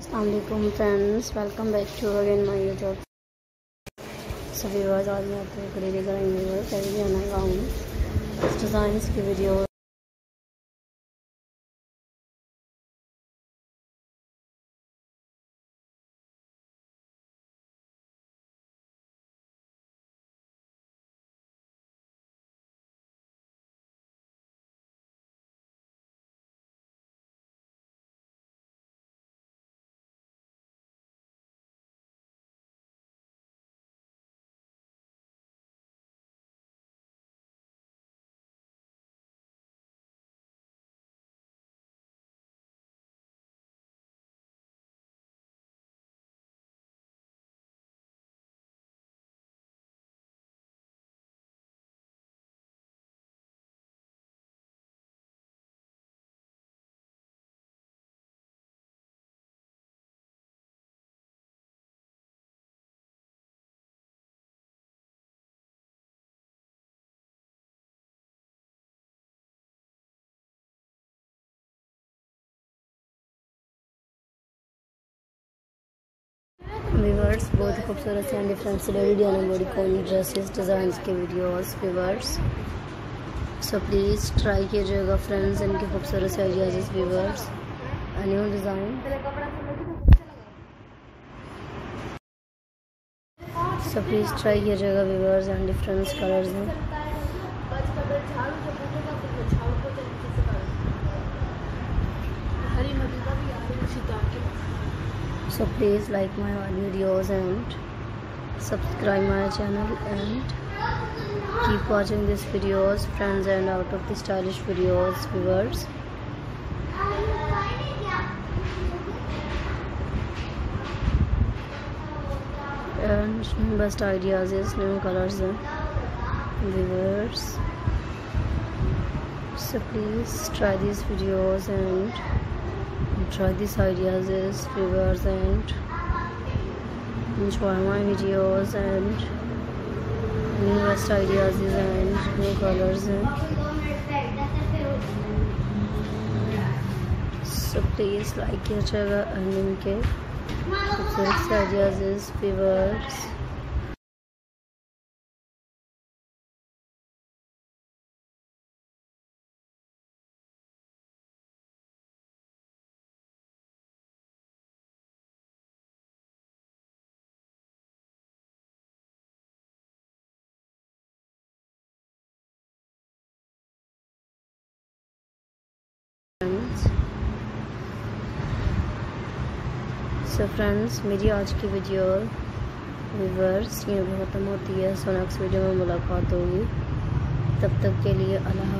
Aslam friends welcome back to again my YouTube सभी आज मैं आपको खरीदी हूँ कड़ी जाना गाँव डिज़ाइंस की वीडियो व्यूवर्स बहुत ही खूबसूरत से डिफरेंट सिलेरिटी और बॉडी कॉन ड्रेसेस डिज़ाइन के videos viewers so please try कीजिएगा फ्रेंड्स इनके खूबसूरत से ideas viewers new design so please try कीजिएगा व्यूवर्स एंड डिफरेंट कलर्स हैं so please like my videos and subscribe my channel and keep watching these videos friends and out of the stylish videos viewers. And best ideas is new colors viewers. So please try these videos and try these ideas is figures and enjoy my videos and new best ideas and new colors and so please like each other and in case ideas is figures so friends मेरी आज की video viewers ये ख़त्म होती है। So next video में मुलाकात होगी। तब तक के लिए अल्लाह